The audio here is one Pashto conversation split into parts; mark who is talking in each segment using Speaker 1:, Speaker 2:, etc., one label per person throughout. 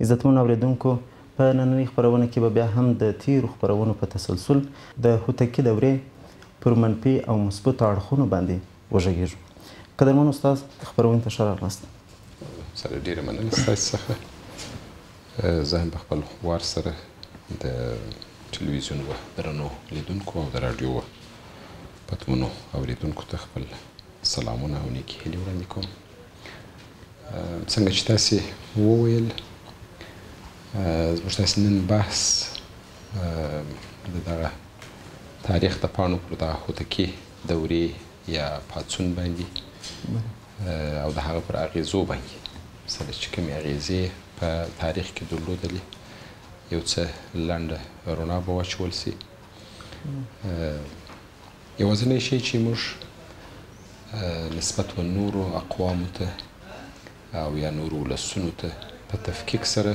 Speaker 1: عزتمنو اورېدونکو! په نننۍ خپرونه کې به بیا هم د تېرو خپرونو په تسلسل د هوتکي دورې پر منفي او مثبتو اړخونو باندې وږغېږو. قدرمن استاد خپرونې ته ښه راغلاست.
Speaker 2: سره ډېره مننه ستاسې څخه. زه هم په خپل وار سره د ټلویزیون و درنو لیدونکو او د راډیو و پتمنو اورېدونکو ته خپل سلامونه او نیکې هیلې وړاندې کوم. څنګه چې تاسو وویل زموږ تاسو نن بحث د دغه تاریخ د پاڼو پر دغه هوتکي دورې یا پاڅون باندې او د هغه پر اغیزو باندې سره چې کومې اغیزې په تاریخ کې درلودلې یو څه لنډه رڼا به واچول سي یوازنی شی چی موږ نسبت و نورو اقوامو ته او یا نورو ولسونو ته په تفکیک سره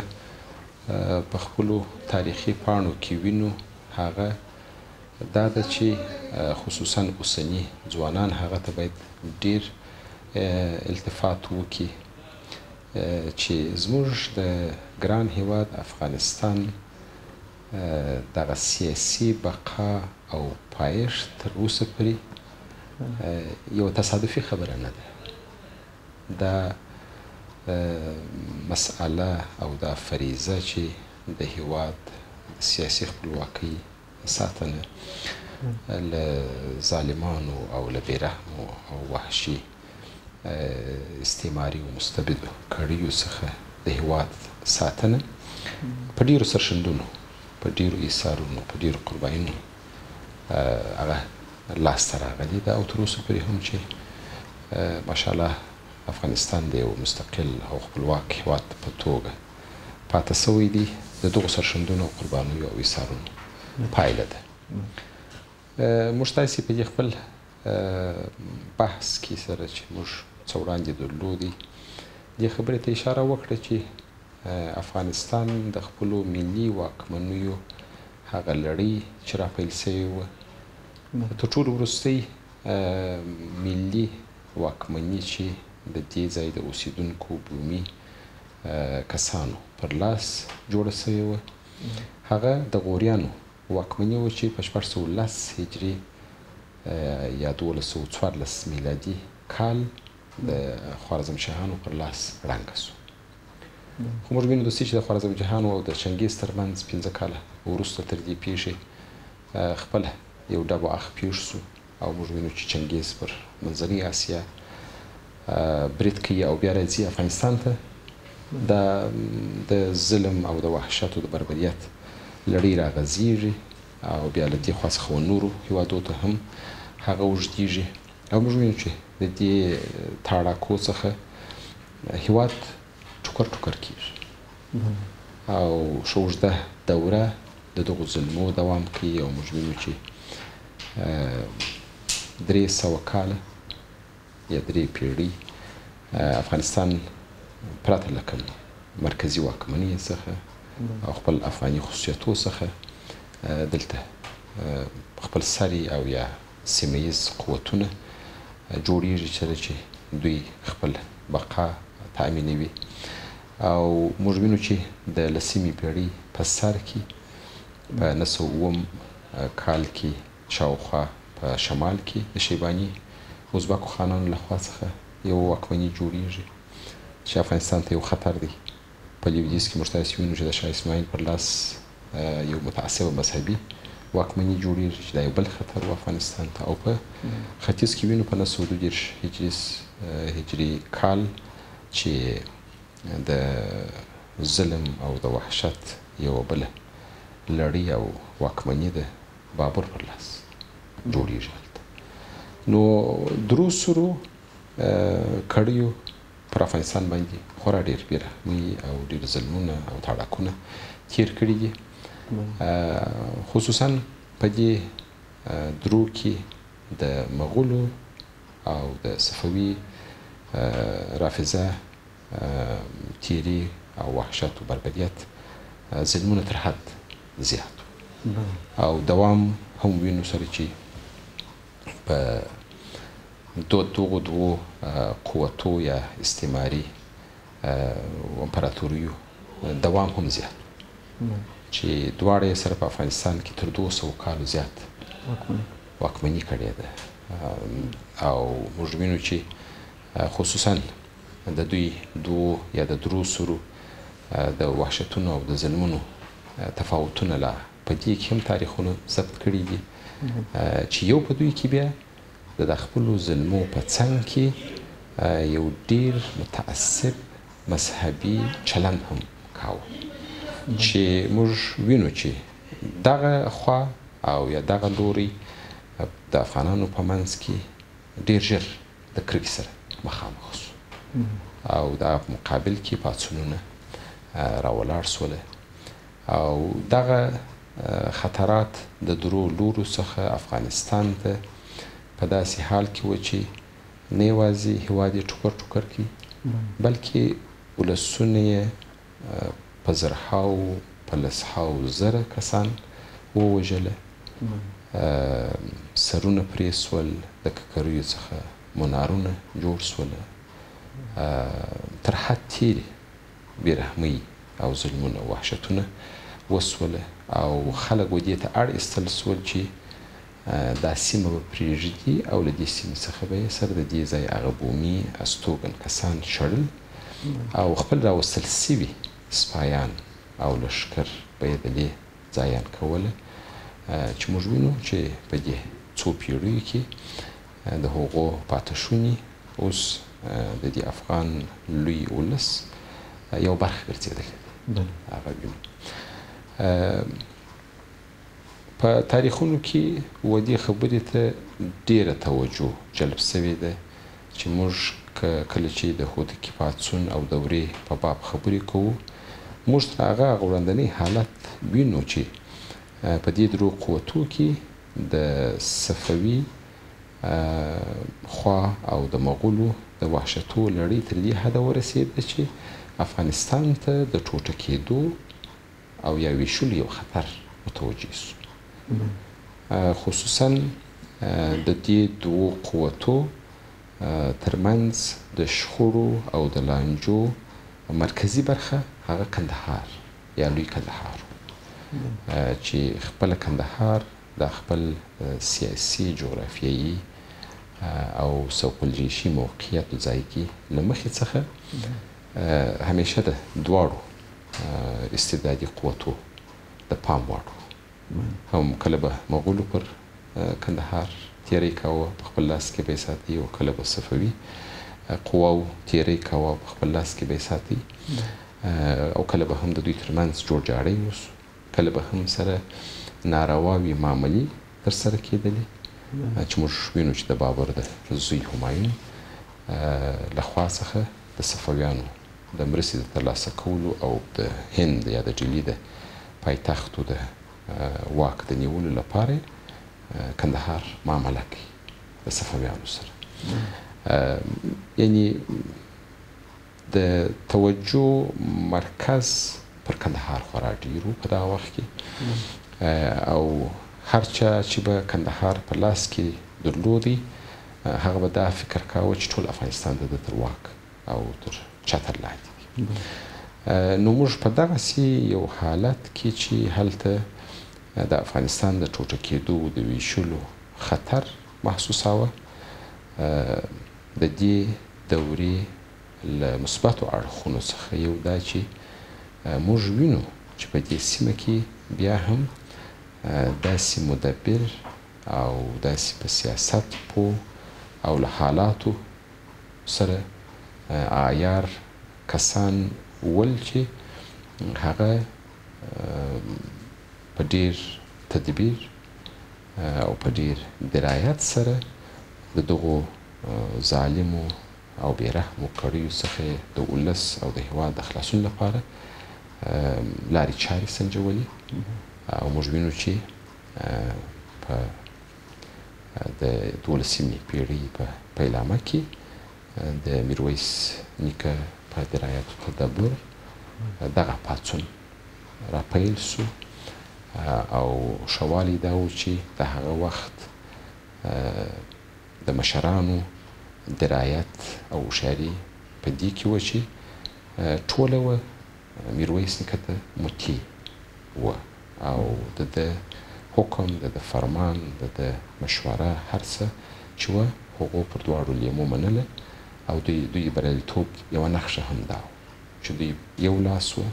Speaker 2: په خپلو تاریخی پاڼو کی وینو هغه دا ده چی خصوصا اوسنی ځوانان هغه ته باید ډیر التفات وکی چی زموږ د ګران هیواد افغانستان دغه سیاسي بقا او پایښت تر اوسه پورې یوه تصادفي خبره نه ده. دا مسئله او دا فریضه چې د هېواد د سیاسي خپلواکۍ ساتنه له ظالمانو او له بې رحمو او وحشي استعماري او مستبدو کړیو څخه د هیواد ساتنه په ډیرو سرښندونو په ډیرو ایثارونو په ډیرو قربانیونو هغه لاس ته راغلی ده او تر اوسه پورې هم چې ماشاءالله افغانستان د یو مستقل او خپلواک هیواد په توګه پاتې سوی دی د دغو سرښندونو او قربانیو او ایثارونو پایله ده موږ تاسې په دې خپل بحث کې سره چې موږ څه وړاندې درلودی دې خبرې ته اشاره وکړه چې افغانستان د خپلو ملي واکمنیو هغه لړۍ چې راپیل شوې وه تر ټولو وروستۍ ملي واکمني چې د دې ځای د اوسیدونکو بومي کسانو پر لاس جوړه شوې وه هغه د غوریانو واکمني و چې په شپږ سوه لس هجري یا دوولس سوه څوارلس میلادي کال د خوارزمشاهانو پر لاس ړنګه شو. خو موږ وینو دوستي چې د خوارزمجهانو او د چنګیز تر منځ پنځه کاله وروسته تر دې پېښې خپله یو ډب و اخ پېښ شو. او موږ وینو چې چنګیز پر منځنۍ اسیا برید کوي او بیا راځي افغانستان ته دا د ظلم او د وحشت او د بربریت لړۍ راغځیږي او بیا له دې خوا څخه نورو هیوادو ته هم هغه وږدیږي او موږ وینو چې د دې تاړاکو څخه هیواد ټوکر ټوکر کیږي او ښه اوږده دوره د دغو ظلمو دوام کوي او موږ وینو چې درې سوه کاله یا درې پیړۍ افغانستان پرته له کوم مرکزي واکمنۍ څخه او خپل افغاني خصوصیتو څخه دلته خپل سری او یا سیمه ییز قوتونه جوړیږي سره چې دوی خپل بقا تامینوي او موږ وینو چې د لسمې پیړۍ په سر کې په نسو اوم کال کې شاوخوا په شمال کې د شیباني ازبکو خانانو له خوا څخه یوه واکمني جوړیږي چې افغانستان ته یو خطر دی. په لویدیځ کې موږ تاسې وینو چې د شاه اسماعیل پر لاس یو متعصبه مذهبي واکمني جوړیږي چې دا یو بل خطر و افغانستان ته او په ختیځ کې وینو په 932 هجري هجري کال چې د ظلم او د وحشت یوه بله لړۍ او واکمني د بابر پر لاس جوړیږي هلته نو درو سرو کړیو پر افغانستان باندې خورا ډیر بیرحمي او ډیر ظلمونه او تاړاکونه تیر کړي دي خصوصا په دې درو کې د مغولو او د صفوي رافضه تیری او وحشت و بربریت ظلمونه تر حد زیات او دوام هم وینو سره چې په دو دغو دوو قوتو یا استعماري امپراتوریو دوام هم زیات چې دواړه سره په افغانستان کې تر 200 کالو زیات واکمني کړې ده او موږ وینو چې خصوصا د دوی دوو یا د درو سرو د وحشتونو او د ظلمونو تفاوتونه لا په دې کې هم تاریخونو ثبت کړي دي چې یو په دوی کې بیا د خپلو ظلمو په څنګ کې یو ډیر متعصب مذهبي چلند هم کاوه چې موږ وینو چې دغه خوا او یا دغه لوری د افغانانو په منځ کی ډیر ژر د کرکی سره مخامخ سو او دغه په مقابل کی پاڅونونه راولاړ سول او دغه خطرات د درو لورو څخه افغانستان ته په داسی حال کی وه چی نه یوازی هیواد یې ټوکر ټوکر کړي بلکی ولسونه یې په زرهاو په لسهاو زره کسان ووژله، سرونه پرې سول، د ککریو څخه منارونه جوړ سوله، تر حد تېرې بې رحمۍ او ظلمونه وحشتونه وسوله او خلګ و دې ته اړ ایستل سول چي دا سیمه به پریږدي او له دې سیمې څخه به یې سره د دې ځای هغه بومي استوګن کسان شړل او خپل راوستل شوي سپایان او لښکر به یې د لې ځایان کوله چې موږ وینو چې په دې څو پیړیو کې د هغو پاتې شوني اوس د دې افغان لوی ولس یو برخه ګرځېدلې ده هغه وینو په تاریخونو کې و دې خبرې ته ډېره توجه جلب شوې ده چې موږ که کله چې د هوتکي پاڅون او دورې په باب خبرې کوو، موږ تر هغه هغه وړاندنی حالت وینو چې په دې درو قوتو کې د صفوي خوا او د مغولو د وحشتو لړۍ تر دې حده ورسېده چې افغانستان ته د ټوټه کېدو او یا ویشلو یو خطر متوجه شو خصوصا د دې دوو قوتو ترمنځ د شخړو او د لانجو مرکزی برخه هغه کندهار یا لوی کندهار چې خپل کندهار د خپل سیاسي جغرافیایي او سوق الجیشي موقعیت ځای کې لمخې څخه همیشه د دواړو استبدادي قوتو د پام وړ وو. هم کله به مغولو پر کندهار تېری کاوه، په خپل لاس کي به يې ساتی او کله به صفوي قواوو تېری کاوه او په خپل لاس کي به يې ساتی او کله به هم د دوی تر منځ جوړجاړی وسو، کله به هم سره نارواوي معاملي تر سره کېدلې چي موږ وينو چي د بابر د زوی همايون له خوا څخه د صفويانو د مرستې د ترلاسه کولو او د هند یا د ډیلي د پایتختو د واک د نیولو لپاره یې کندهار معامله کوي د صفویانو سره یعنی د توجه مرکز پر کندهار خورا ډیر وو په دغه وخت کې او هر چا چې به کندهار په لاس کې درلودي هغه به دا فکر کاوه چې ټول افغانستان د تر واک او تر چتر لاندې دي نو موږ په دغسې یو حالت کې چې هلته د افغانستان د ټوټه کېدو او د ویشلو خطر محسوساوه د دې دورې له مثبتو اړخونو څخه یو دا چې موږ وینو چې په دې سیمه کې بیا هم داسې مدبر او داسې په سیاست پوه او له حالاتو سره عیار کسان ول چې هغه په ډیر تدبیر او په ډیر درایت سره د دغو ظالمو او بې رحمو کړیو څخه د ولس او د هیواد د خلاصون لپاره لارې چارې سنجولې او موږ وینو چې په د دولسمې پېړۍ په پیلامه کې د میرویس نیکه په درایت و تدبر دغه پاڅون راپیل سو او شوالی دا و چې د هغه وخت د مشرانو درایت او هوښیاري په دې کې و چې ټوله و میرویس نیکه ته مطیع و او د ده حکم، د ده فرمان، د ده مشوره هر څه چې وه هغو پر دواړو لېمو منله او د دوی بریالیتوب یوه نښه هم دا وه چې دوی یو لاس وه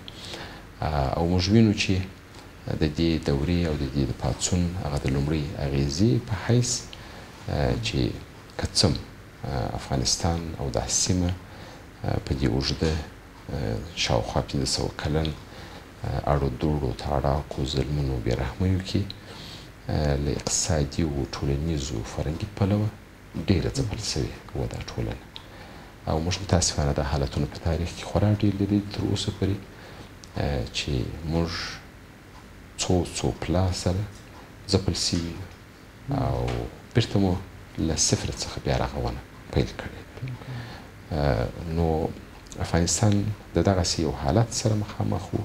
Speaker 2: او موږ وینو چې د دې دورې او د دې د پاڅون هغه د لومړۍ اغېزې په حیث چې که څم افغانستان او دا سیمه په دې اوږده شاوخوا پنځه سوه کلن اړو دوړو، تاړاکو، ظلمونو او بېرحمیو کې له اقتصادي او ټولنیز او فرهنګي پلوه ډېره ځپل شوې وه دا ټولنه او موږ متاسفانه دا حالتونه په تاریخ کې خورا ډېر لیدلي دي تر اوسه پورې چې موږ څو څو پلا سره ځپل شوي یو. او بیرته مو له صفر څخه بیا رغونه پیل کړې نو افغانستان د دغسې یو حالت سره مخامخ وو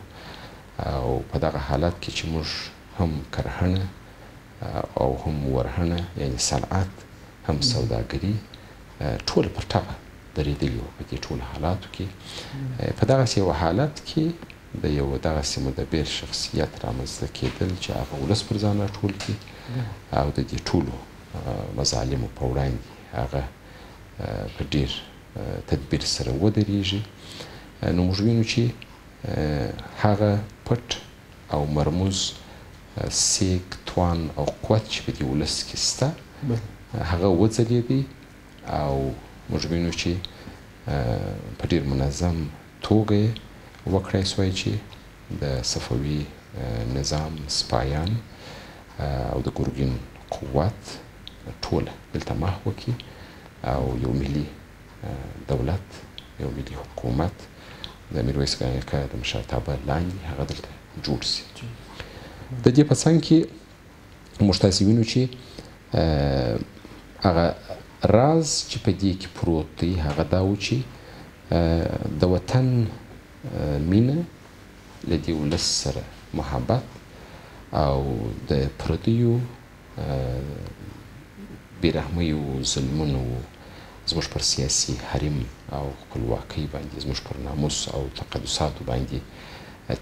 Speaker 2: او په دغه حالت کې چې موږ هم کرهڼه او هم ورهنه یعنی صنعت هم سوداګري ټول پر ټغه درېدلي وو په دې ټولو حالاتو کې په دغسې یو حالت کې د یوه دغسې مدبر شخصیت رامنځته کېدل چې هغه ولس پر ځان راټول کړي او د دې ټولو مظالمو په وړاندې هغه په ډېر تدبیر سره ودرېږي، نو موږ وینو چې هغه پټ او مرموز سېک، توان او قوت چې په دې ولس کې شته، هغه وځلېدی او موږ وینو چې په ډېر منظم توګه یې وکړای سوای چي د صفوي نظام سپایان او د ګرګین قوت ټوله دلته محو کړي او یو ملي دولت، یو ملي حکومت د میرویس نیکه د مشرتابه لاندي هغه دلته جوړ سي. د دې په څنګ کي. موږ تاسې وینو چې هغه راز چې په دې کې پروت دی هغه دا و چې د وطن مینه له دې ولس سره محبت او د پردیو بیرحمیو ظلمونو زموږ پر سیاسي حریم او خپلواکۍ باندې زموږ پر ناموس او تقدساتو باندې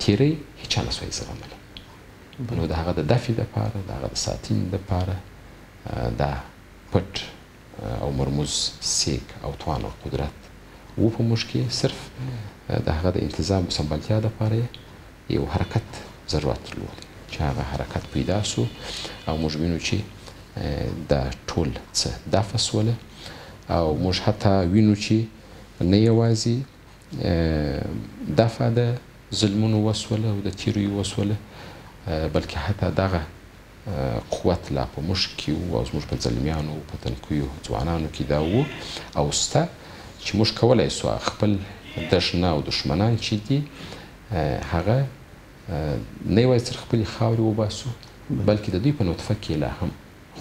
Speaker 2: تیری هیچا نه سوای زغملی نو د هغه د دفع لپاره د هغه د ساتنې لپاره دا پټ او مرموز سیک او توان او قدرت و په موږ کې صرف د هغه د انتظام او سمبالتیا لپاره یو حرکت ضرورت درلود چې هغه حرکت پیدا سو او موږ وینو چې دا ټول څه دفع سوله او موږ حتی وینو چې نه یوازې دفع د ظلمونو وسوله او د تیریو وسوله بلکې حتی دغه قوت لا په موږ کې وو او زموږ په ځلمیانو او په تنکیو ځوانانو کې دا وو او سته چې موږ کولای سو خپل دښنه او دښمنان چې دي هغه نه یوازې تر خپلې خاورې وباسو بلکې د دوی په نطفه کې لا هم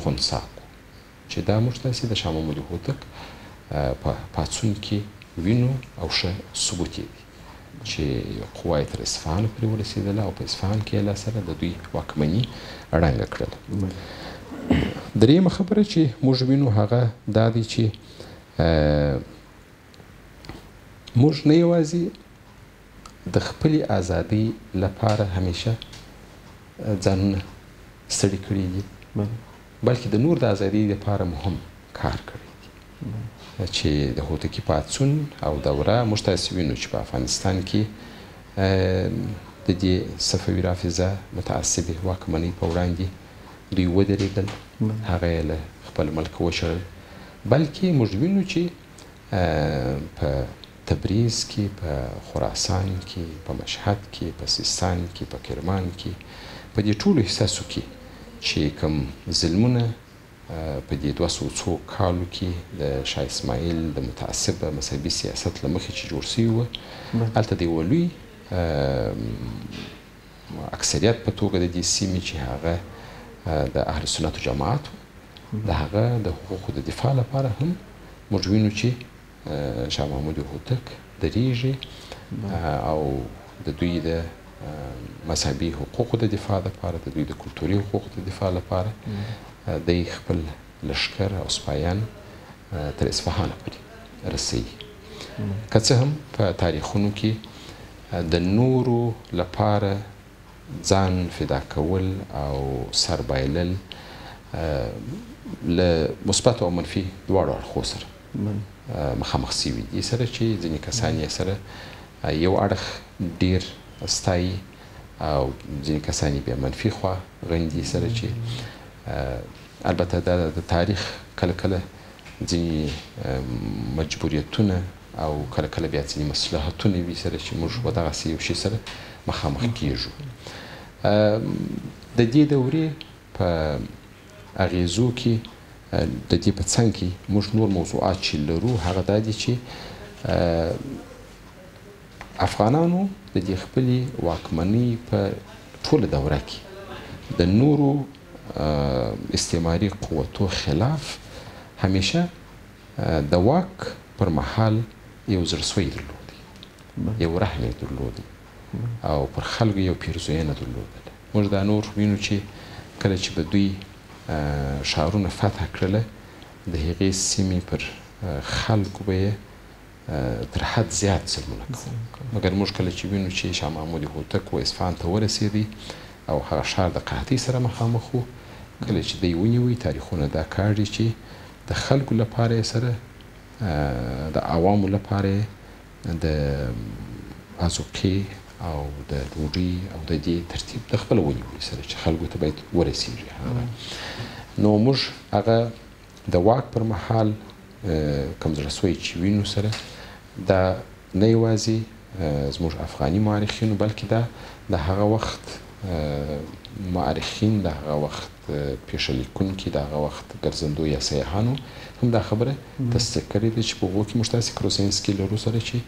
Speaker 2: خونسا کړو چې دا موږ تاسې د شاه محمود هوتک په پاڅون کې وینو او ښه ثبوت یې دی چې قوا یې تر اصفهان پورې ورسېدله او په اصفهان کې یې لا سره د دوی واکمني ړنګه کړله درېیمه خبره چې موږ وینو هغه دا دی چې موږ نه یوازې د خپلې ازادۍ لپاره همیشه ځانونه ستړي کړي دي بلکې د نور د ازادي لپاره مو هم کار کړی دي چې د هوتکي پاڅون او دوره موږ تاسې وینو چې په افغانستان کې د دې صفوي رافضه متعصبې واکمنۍ په وړاندې دوی ودرېدل هغه یې له خپل ملک وشړل بلکې موږ وینو چې په تبریز کې، په خراسان کې، په مشهد کې، په سیستان کې، په کرمان کې، په دې ټولو احساسو کې چې کوم ظلمونه په دې دوه سوه څو کالو کې د شاه اسماعیل د متعصبه مذهبي سیاست له مخې چې جوړ شوي وه، هلته د یوه لوی اکثریت په توګه د دې سیمې چې هغه د اهل سنت جماعت و، د هغه د حقوقو د دفاع لپاره هم موږ وینو چې شاه محمود هوتک درېږي او د دوی د مذهبي حقوقو د دفاع لپاره د دوی د کلتوري حقوقو د دفاع لپاره دی خپل لشکر او سپایان تر اصفهان پورې رسوي که څه هم په تاریخونو کې د نورو لپاره ځان فدا کول او سر بایلل له مثبت او منفي دواړو اړخو سره مخامخ شوي دي سره چې ځینې کسان یې سره یو اړخ ډیر ستایي او ځینې کسان یې بیا منفي خوا غندي سره چې البته دا د تاریخ کله کله ځینې مجبوریتونه او کله کله بیا ځینې مصلحتونه وي سره چې موږ و دغسې یو شي سره مخامخ کیږو د دې دورې په اغېزو کې د دې په څنګ کې موږ نور موضوعات چې لرو هغه دا دي چې افغانانو د دې خپلې واکمنۍ په ټوله دوره کې د نورو استعماري قوتو خلاف همیشه د واک پر مهال یو زړسوی درلودی یو رحم یې درلودی او پر خلکو یې یو پیرزوینه درلودله. موږ دا نور وینو چې کله چې به دوی ښارونه فتح کړله، د هغې سیمې پر خلکو به یې تر حد زیات ظلمونه کول. مګر موږ کله چې وینو چې شاه محمود هوتک و اصفهان ته ورسېد او هغه ښار د قحطۍ سره مخامخ و، کله چې دی ونیو، تاریخونه دا کاږي چې د خلکو لپاره یې سره د عوامو لپاره یې د اذوقې او د ډوډۍ او د دې ترتیب د خپل ونیولي سره چې خلکو ته باید ورسیږي هغه نو موږ هغه د واک پر مهال کم زړه سوی چې وینو سره دا نه یوازې زموږ افغاني مورخینو بلکې دا د هغه وخت مورخین د هغه وخت په پېښه لیکونکي د هغه وخت ګرځندو یا سیاحانو هم دا خبره تصدیق کړې ده چې په هغو کې موږ داسې کروسینسکي لرو سره چې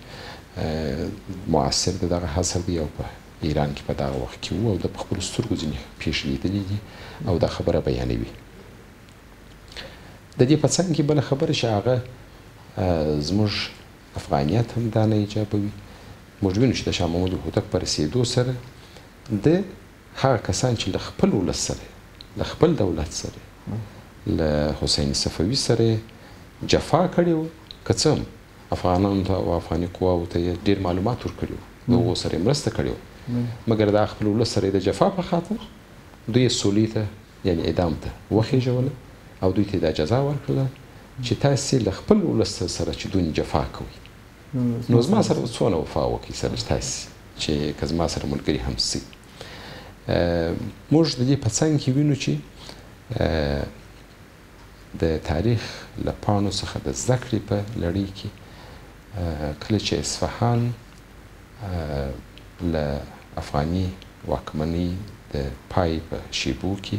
Speaker 2: معاصر د دغه حصر دی او په ایران کې په دغه وخت کې وو او د په خپلو سترګو ځینې پېښې لیدلې دي او دا خبره بیانوي د دې په څنګ کې بله خبره چې هغه زموږ افغانیت هم دا نه ایجابوي موږ وینو چې د شاه محمود هوتک په رسېدو سره د هغه کسان چې له خپل ولس سره، له خپل دولت سره، له حسین صفوي سره جفا کړې وه، که څه هم افغانانو ته او افغاني قواوو ته یې ډېر معلومات ورکړي وو، له هغو سره یې مرسته کړې وه، مګر د هغه خپل ولس سره یې د جفا په خاطر دوی یې سولې ته یعنې اعدام ته وخېژوله او دوی ته یې دا جزا ورکړله چې تاسې له خپل ولس سره چې دونې جفا کوئ، نو زما سره به څونه وفا وکړي سره ستاسو چې که زما سره ملګري هم سي موږ د دې په څنګ کې وینو چې د تاریخ له پاڼو څخه د زده کړې په لړۍ کې کله چې اصفهان له افغاني واکمنۍ د پای په شیبو کې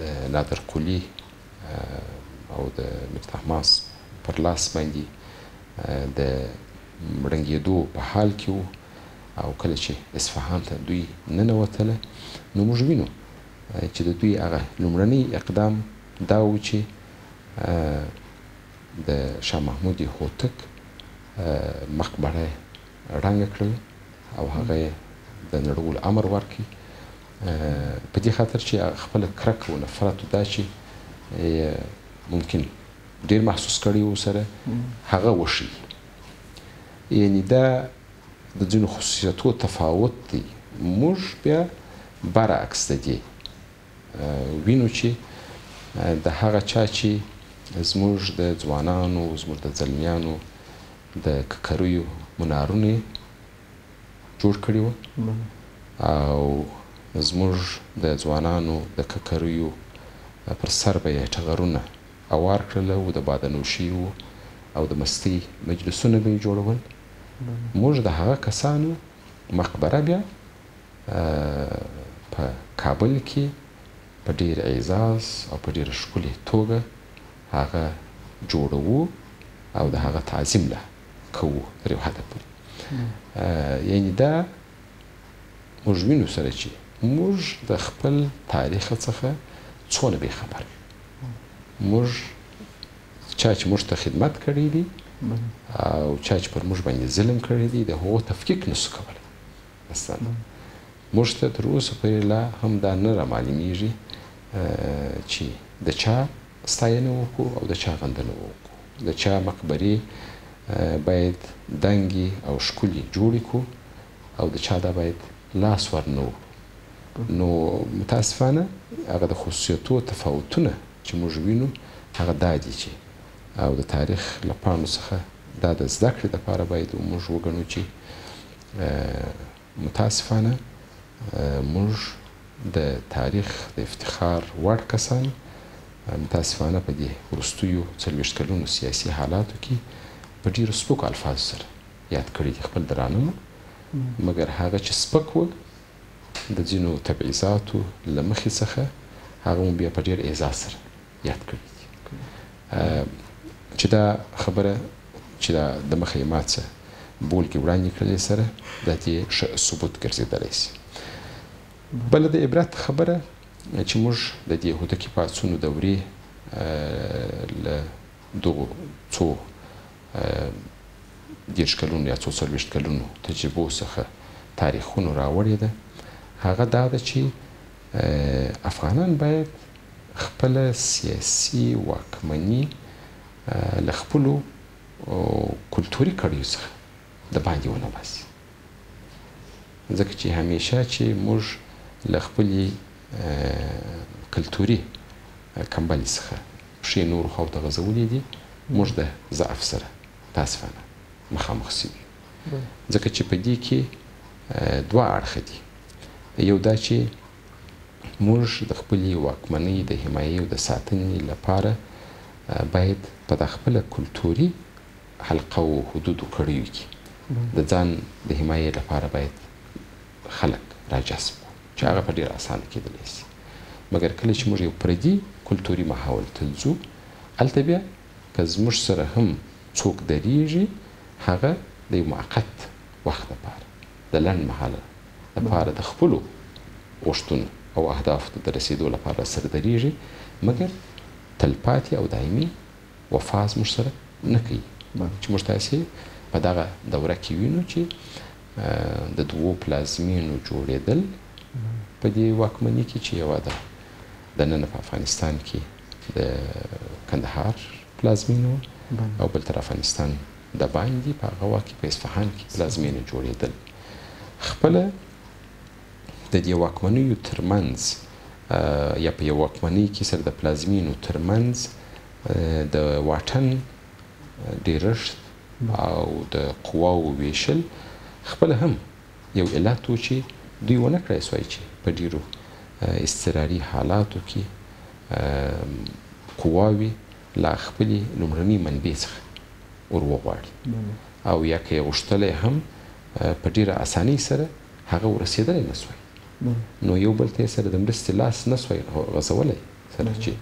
Speaker 2: د نادرقلي او د مفتاح ماس پر لاس باندې د ړنګېدو په حال کې وو او کله چې اصفهان ته دوی ننوتله نو موږ وینو چې د دوی هغه لومړنی اقدام دا و چې د شاه محمود هوتک مقبره ړنګ کړل او هغه یې د نړولو امر ورکړي په دې خاطر چې هغه خپل کرک او نفرت دا چې ممکن ډیر محسوس کړي و سره هغه وشي یعنی دا د ځینو خصوصیتو تفاوت دی موږ بیا برعکس دی وینو چی د هغه چا چی زموږ د ځوانانو زموږ د ځلمیانو د ککریو منارونه یې جوړ کړي و او زموږ د ځوانانو د ککریو پر سر به یې ټغرونه اوار کړل او د بادنوشیو او د مستۍ مجلسونه به یې جوړول موږ د هغه کسانو مقبره بیا په کابل کې په ډېر اعزاز او په ډېره ښکلې توګه هغه جوړوو او د هغه تعظیم لا کوو تر یو حده پورې یعنی دا موږ وینو سره چې موږ د خپل تاریخ څخه څونه بې خبر یو موږ چا چې موږ ته خدمت کړی دی او چا چې پر موږ باندې ظلم کړی دی د هغو تفکیک نسو کولی السلام. موږ ته تر اوسه پورې لا هم دا نه رامعلومېږي چې د چا ستاینه وکړو او د چا غندنه وکړو، د چا مقبرې باید دنګې او ښکلې جوړې کړو او د چا دا باید لاس ور نه وړو. نو متاسفانه هغه د خصوصیتو تفاوتونه چې موږ وینو هغه دا دي چې او د تاریخ له پاڼو څخه دا د زده کړې لپاره باید موږ وګڼو چې متاسفانه موږ د تاریخ د افتخار وړ کسان متاسفانه په دې وروستیو څلوېښت کلونو سیاسي حالاتو کې په ډېرو سپکو الفاظو سره یاد کړي دي خپل درانه وو مګر هغه چې سپک وو د ځینو تبعیضاتو له مخې څخه هغه مو بیا په ډېر اعزاز سره یاد کړي دي چې دا خبره چې دا د مخه یې ما څه بولګې وړاندې کړلې سره د دې ښه ثبوت ګرځېدلی شي بله د عبرت خبره چې موږ د دې هوتکي پاڅونو دورې له دغو څو دېرش کلونو یا څو څلوېښت کلونو تجربو څخه تاریخونو راوړې ده هغه دا ده چې افغانان باید خپله سیاسي واکمني له خپلو کلتوري کړیو څخه د باندې ونه باسي، ځکه چې همیشه چې موږ له خپلې کلتوري کمبلې څخه پښې نورو خواو ته غځولې دي، موږ د ضعف سره متاسفانه مخامخ شوي یو، ځکه چې په دې کې دوه اړخه دي، یو دا چې موږ د خپلې واکمنۍ د حمایې او د ساتنې له پاره باید په دا خپله کلتوري حلقه و حدودو کړیو کې د ځان د حمایې له پاره باید خلک را جذب کړو چې هغه په ډیر اسانه کیدلی شي مګر کله چې موږ یو پردي کلتوري ماحول ته ځو هلته بیا که زموږ سره هم څوک دریږي هغه د یو موقت وخت لپاره د لنډ مهاله لپاره د خپلو غوښتنو او اهدافو ته د رسېدو لپاره راسره درېږي، مګر تلپاتې او دایمي وفا زموږ سره نه کوي، چې موږ تاسې په دغه دوره کې وینو، چې د دوو پلازمېنو جوړېدل په دې واکمني کې، چې یوه د دننه په افغانستان کې د کندهار پلازمېنه وه او بل تر افغانستان دباندي په هغه وخت کي په اصفهان کي پلازمېنه جوړېدل خپله ددې واکمنیو تر منځ یا په یو واکمنۍ کي سره د پلازمېنو تر منځ د واټن ډېرښت او د قواو وېشل خپله هم یو علت و چي دوی ونه کړای سوای چي په ډېرو اضطراري حالاتو کي قواوي له خپلې لومړنۍ منبع څخه ور وغواړي او یا که یې غوښتلی هم په ډېره اسانۍ سره هغه ورسېدلی نه شوای نو یو بل ته یې سره د مرستې لاس نه شوای غځولی سره چې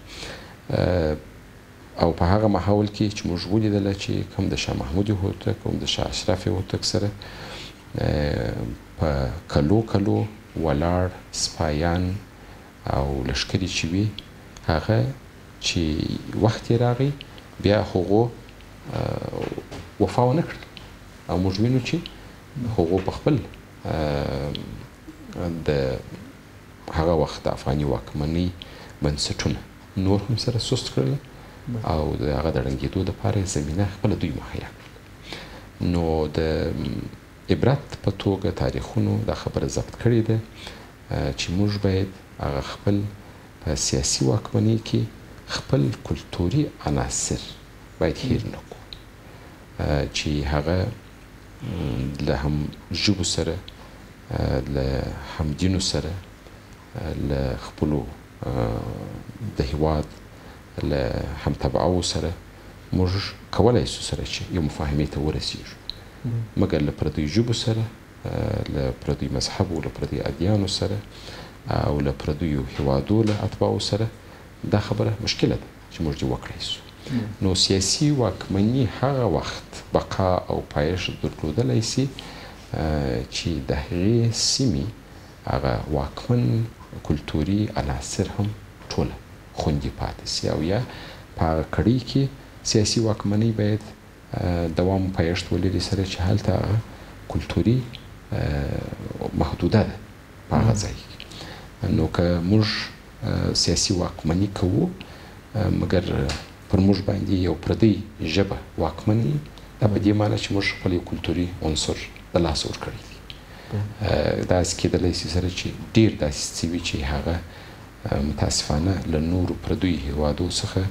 Speaker 2: او په هغه ماحول کې چې موږ ولیدل چې کوم د شاه محمود هوتک کوم د شاه اشرف هوتک سره په کلو کلو ولاړ سپایان او لشکري چې وي هغه چی وخت یی راغی بیا هغو وفا ونه کړل او موږ وینو چی هغو په خپل د هغه وخت د افغانی واکمنی بنسټونه نور هم سره سست کړل او د هغه د ړنګیدو د پاره زمینه خپل دوی مهیا کړل نو د عبرت په توګه تاریخونو دا خبره ضبط کړی ده چې موږ باید هغه خپل په سیاسي واکمنۍ کې خپل کلتوري عناصر باید هېر نه کړو چې هغه له هم ژبو سره له هم دینو سره له خپلو د هیواد له هم تبعو سره موږ کولای شو سره چې یو مفاهمې ته ورسیږو مګر له پردیو ژبو سره له پردیو مذهبو، له پردیو ادیانو سره او له پردیو هیوادو له اتباعو سره دا خبره مشکله ده چې موږ دې وکړای شو. نو سیاسي واکمني هغه وخت بقا او پایښت درلودلای شي چې د هغې سیمې هغه واکمن کلتوري عناصر هم ټوله خوندي پاتې شي او یا په هغه کړۍ کې سیاسي واکمنۍ باید دوام پایښت ولري سره چې هلته هغه کلتوري محدوده ده په هغه ځای کې نو که موږ سیاسي واکمني کوو مګر پر موږ باندې یو پردی ژبه واکمن وي دا په دې معنی چې موږ خپل یو کلتوري عنصر د لاس ورکړی دی دا اس کېدلی شي سره چې ډیر داسې څه وي چې هغه متاسفانه له نورو پردیو هیوادو څخه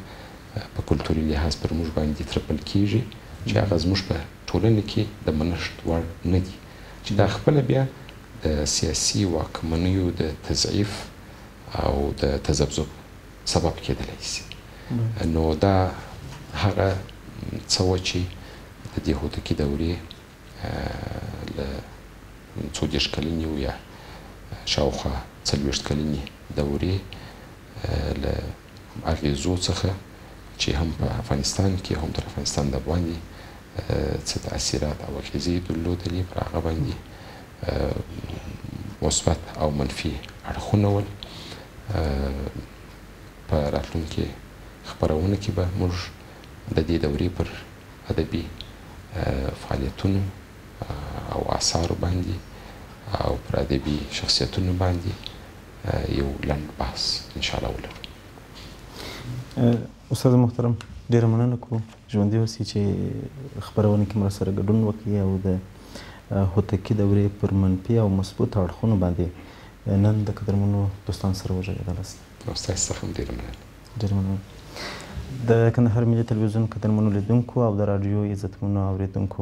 Speaker 2: په کلتوري لحاظ پر موږ باندې ترپل کېږي چې هغه زموږ په ټولنه کې د منښت وړ نه دي چې دا خپله بیا د سیاسي واکمنیو د تضعیف او د تذبذب سبب کېدلی شي نو دا هغه څه و چې د دې هوتکي دورې له څو دېرش کلنې یا شاوخوا څلوېښت کلنې دورې له اغیزو څخه چی هم په افغانستان کی هم تر افغانستان دباندی څه تاثیرات او اغیزی یی درلودلی پر هغه باندی مثبت او منفی اړخونه ول په راتلونکی خپرونه کی به موږ ددی دوری پر ادبی فعالیتونو او آثارو باندی او پر ادبی شخصیتونو باندی یو لنډ بحث ان شاء الله ولرو
Speaker 1: استاد محترم ډیره مننه کوو ژوندي اوسئ چې خپرونه کې مر سره ګډون وکړي او د هوتکي دورې پر منفي او مثبت اړخونو باندې نن د قدرمنو دوستان سره وغږېدلاست
Speaker 2: ستاسو څخه هم ډیره مننه
Speaker 1: ډیره مننه د کندهار ملي تلویزیون قدرمنو لیدونکو او د رادیو عزتمنو اورېدونکو